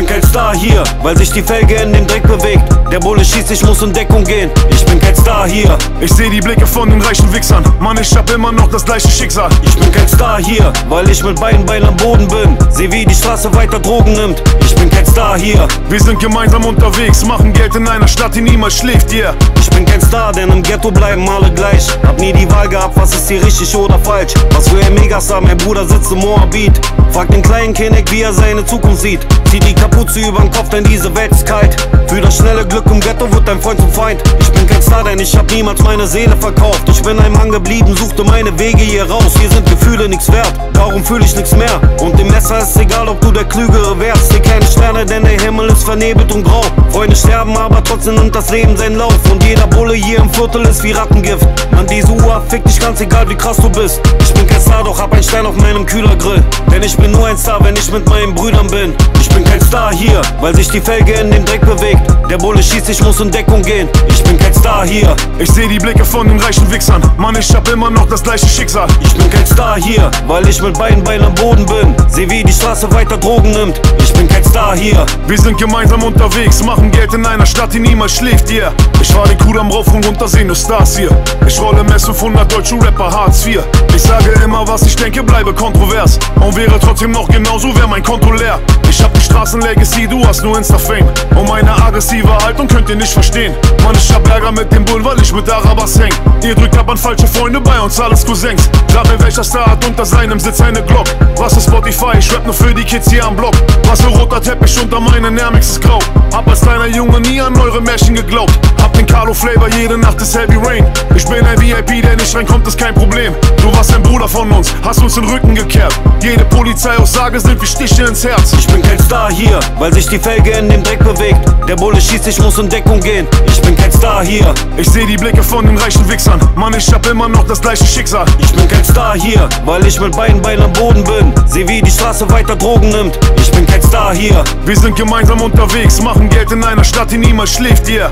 Ich bin kein Star hier, weil sich die Felge in den Dreck bewegt. Der Bulle schießt, ich muss in Deckung gehen. Ich bin kein Star hier. Ich seh die Blicke von den reichen Wichsern. Mann, ich hab immer noch das gleiche Schicksal. Ich bin kein Star hier, weil ich mit beiden Beinen am Boden bin. Seh wie die Straße weiter Drogen nimmt. Ich bin kein Star hier. Wir sind gemeinsam unterwegs, machen Geld in einer Stadt, die niemals schläft, yeah. Ich bin kein Star, denn im Ghetto bleiben alle gleich. Hab nie die Wahl gehabt, was ist hier richtig oder falsch. Was für ein Megastar, mein Bruder sitzt im Moabit. Frag den kleinen Kinnick, wie er seine Zukunft sieht. Zieh die Kapuze übern Kopf, denn diese Welt ist kalt. Für das schnelle Glück im Ghetto wird dein Freund zum Feind. Ich bin kein Star, denn ich hab niemals meine Seele verkauft. Ich bin ein Mann geblieben, suchte meine Wege hier raus. Hier sind Gefühle nix wert, darum fühl ich nix mehr. Und dem Messer ist egal, ob du der Klügere wärst. Seh keine Sterne, denn der Himmel ist vernebelt und grau. Freunde sterben, aber trotzdem nimmt das Leben seinen Lauf. Und jeder Bulle hier im Viertel ist wie Rattengift. Man, diese Uhr fickt dich ganz egal, wie krass du bist. Ich bin kein Star, doch hab ein Stein auf meinem Kühlergrill. Denn ich bin nur ein Star, wenn ich mit meinen Brüdern bin. Ich bin kein Star hier, weil sich die Felge in den Dreck bewegt. Der Bulle schießt, ich muss in Deckung gehen. Ich bin kein Star hier. Ich seh die Blicke von den reichen Wichsern. Mann, ich hab immer noch das gleiche Schicksal. Ich bin kein Star hier, weil ich mit beiden Beinen am Boden bin. Seh wie die Straße weiter Drogen nimmt. Ich bin kein Star hier. Wir sind gemeinsam unterwegs, machen Geld in einer Stadt, die niemals schläft, yeah. Ich war den Kudamm rauf und runter, seh nur Stars hier. Ich rolle Mess 500 deutsche Rapper Hartz IV. Ich sage immer, was ich denke, bleibe kontrovers. Und wäre trotzdem noch genauso, wär mein Konto leer. Ich hab die Straßenlegacy, du hast nur Insta-Fame. Und meine aggressive Haltung könnt ihr nicht verstehen. Mann, ich hab Ärger mit dem Bullen, weil ich mit Arabas häng. Ihr drückt ab an falsche Freunde, bei uns alles Cousins. Sag mir, welcher Star hat unter seinem Sitz eine Glock? Was ist Spotify? Ich rap nur für die Kids hier am Block. Was für roter Teppich unter meinen Air Max ist grau. Hab als kleiner Junge nie an eure Märchen geglaubt. Hab den Carlo Flavor, jede Nacht ist Heavy Rain. Ich bin ein VIP, der nicht reinkommt, ist kein Problem. Du warst ein Bruder von uns, hast uns den Rücken gekehrt. Polizeiaussage sind wie Stiche ins Herz. Ich bin kein Star hier, weil sich die Felge in den Dreck bewegt. Der Bulle schießt, ich muss in Deckung gehen. Ich bin kein Star hier. Ich seh die Blicke von den reichen Wichsern. Mann, ich hab immer noch das gleiche Schicksal. Ich bin kein Star hier, weil ich mit beiden Beinen am Boden bin. Seh wie die Straße weiter Drogen nimmt. Ich bin kein Star hier. Wir sind gemeinsam unterwegs, machen Geld in einer Stadt, die niemals schläft, yeah.